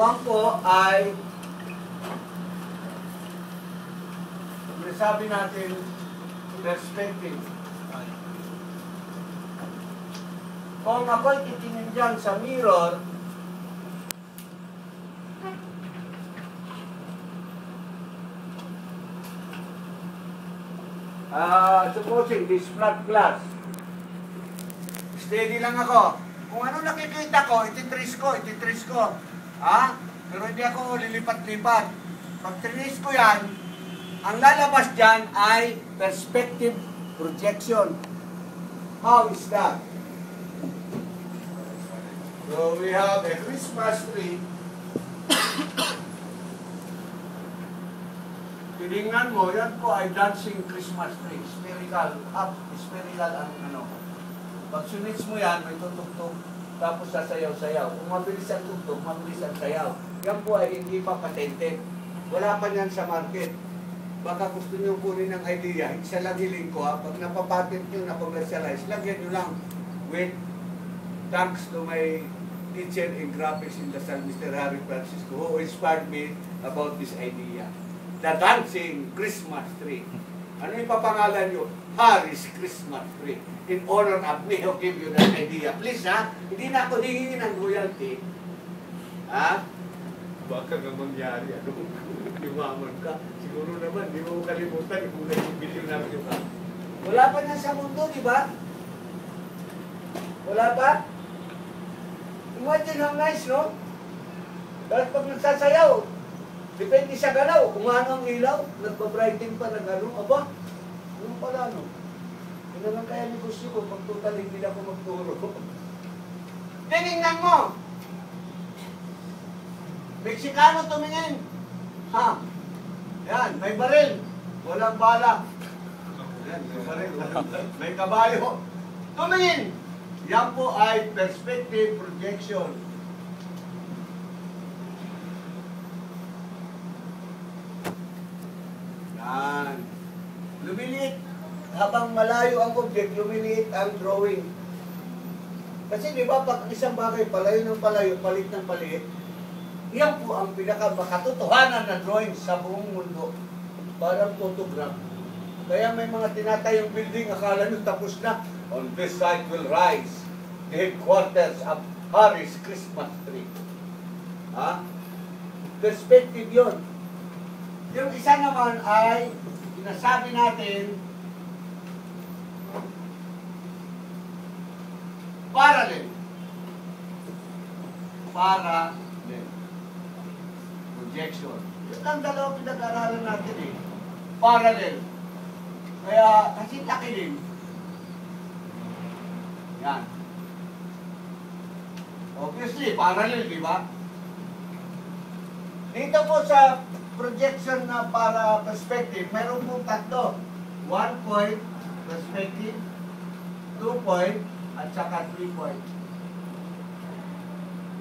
One po ay sabi natin perspective. Kung ako'y titingin dyan sa mirror, Ah, supposing this flat glass. Steady lang ako. Kung ano nakikita ko, ititrace ko, ititrace ko. Ha? Pero hindi ako lilipat-lipat. Pag trace ko yan, ang lalabas dyan ay perspective projection. How is that? So we have a Christmas tree Tinignan mo, yan po ay dancing Christmas tree. Spherical, up, spherical ang ano. Pag sunits mo yan, may tutugtog, tapos sasayaw-sayaw. Kung mabilis ang tugtog, mabilis ang sayaw. Yan po ay hindi pa patented. Wala pa yan sa market. Baka gusto nyo kunin ng idea, isa lang hiling ko ha, pag napapatent nyo na commercialize, lagyan nyo lang with thanks to my teacher in graphics in San Mr. Harry Francisco who inspired me about this idea the dancing Christmas tree. Ano yung papangalan nyo? Harry's Christmas tree. In honor of me, I'll give you that idea. Please, ha? Hindi na ako hingin ng royalty. Ha? Baka nga mangyari, ano? Yumaman ka. Siguro naman, di mo kalimutan, yung muna yung bilyonaryo ka. Wala pa na sa mundo, di ba? Wala pa? Imagine how nice, no? Dahil pag nagsasayaw, Depende sa galaw. Kung ano ang ilaw, nagpa-brighten pa na gano'n. Aba, ano pala no? Ano lang kaya negosyo ko pag total hindi na ako magturo. Tinignan mo! Meksikano tumingin. Ha? Yan, may baril. Walang bala. Yan, may baril. May kabayo. Tumingin! Yan po ay perspective projection. Yan. Lumiliit. Habang malayo ang object, lumiliit ang drawing. Kasi di ba, pag isang bagay palayo ng palayo, palit ng palit, yan po ang pinaka-makatotohanan na drawing sa buong mundo. Parang photograph. Kaya may mga tinatayong building, akala nyo tapos na. On this side will rise the headquarters of Harry's Christmas tree. Ha? Perspective yon yung isa naman ay, sinasabi natin, parallel. Parallel. Projection. Yun ang dalawang pinag-aralan natin eh. Parallel. Kaya, kasi laki din. Yan. Obviously, parallel, di ba? Dito po sa projection na para perspective, meron po tatlo. One point, perspective, two point, at saka three point.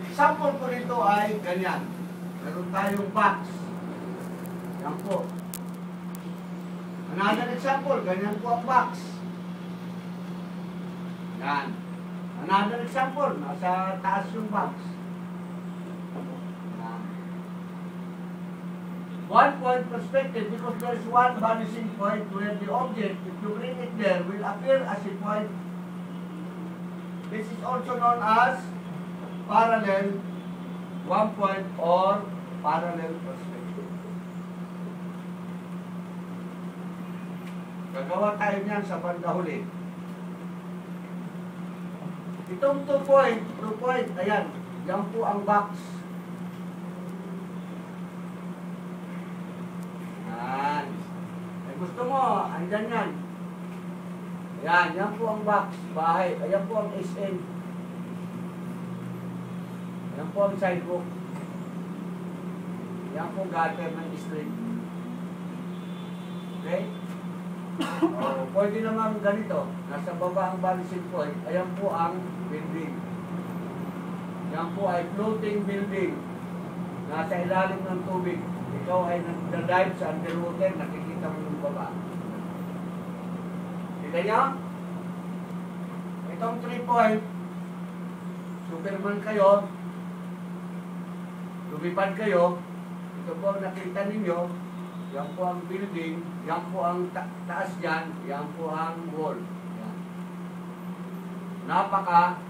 Example po nito ay ganyan. Meron tayong box. Yan po. Another example, ganyan po ang box. Yan. Another example, nasa taas yung box. one point perspective because there is one vanishing point where the object, if you bring it there, will appear as a point. This is also known as parallel one point or parallel perspective. Gagawa tayo niyan sa bandahuli. Itong two point, two point, ayan, yan po ang box. Yan. Ay gusto mo, andyan yan. Yan, yan po ang box, bahay. Ayan po ang SM. Yan po ang sidewalk. Yan po gutter ng street. Okay? o, pwede naman ganito. Nasa baba ang balancing point. Ayan po ang building. Yan po ay floating building. Nasa ilalim ng tubig ikaw ay nagda-dive sa underwater, nakikita mo yung baba. Kita niyo? Itong 3 point, Superman kayo, lumipad kayo, ito po ang nakita ninyo, yan po ang building, yan po ang ta- taas dyan, yan po ang wall. Yan. Napaka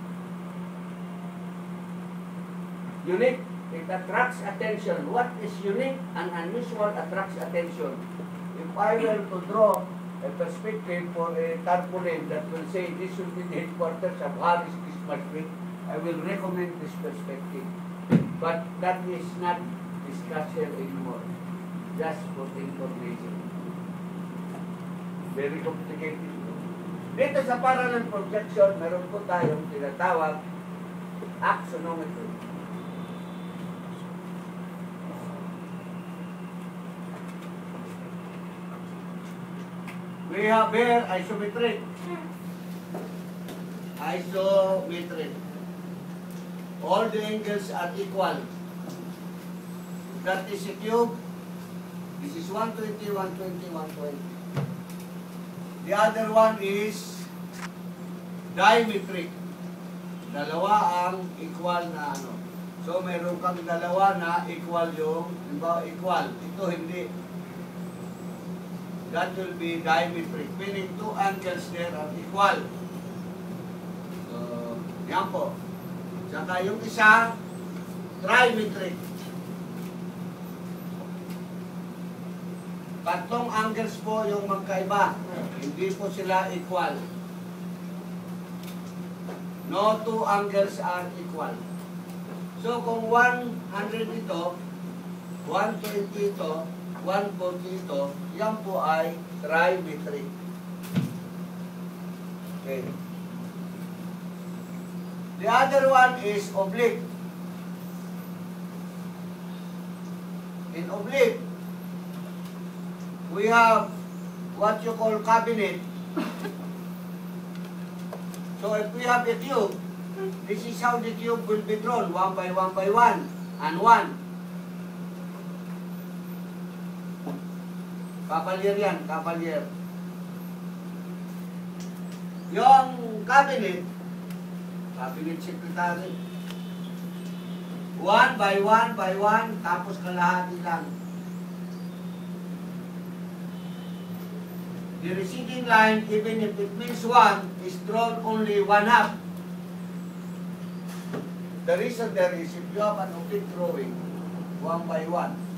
unique. It attracts attention. What is unique and unusual attracts attention. If I were to draw a perspective for a tarpaulin that will say this will be the headquarters of Harris Christmas tree, I will recommend this perspective. But that is not discussed here anymore. Just for information. Very complicated. Dito sa parallel projection, meron po tayong tinatawag axonometry. We have here isometric. Isometric. All the angles are equal. That is a cube. This is 120, 120, 120. The other one is diametric. Dalawa ang equal na ano. So meron kang dalawa na equal yung, diba, equal. Ito hindi. That will be diametric. Meaning two angles there are equal. So, yan po. Saka yung isa, trimetric. Tatlong angles po yung magkaiba. Hindi po sila equal. No two angles are equal. So kung 100 ito, 120 ito, 140 ito, yan po ay trimetric. Okay. The other one is oblique. In oblique, we have what you call cabinet. So if we have a cube, this is how the cube will be drawn, one by one by one, and one. Cavalier yan, cavalier. Yung cabinet, cabinet secretary, one by one by one, tapos kalahati lang. The receding line, even if it means one, is drawn only one half. The reason there is if you have an oblique drawing, one by one,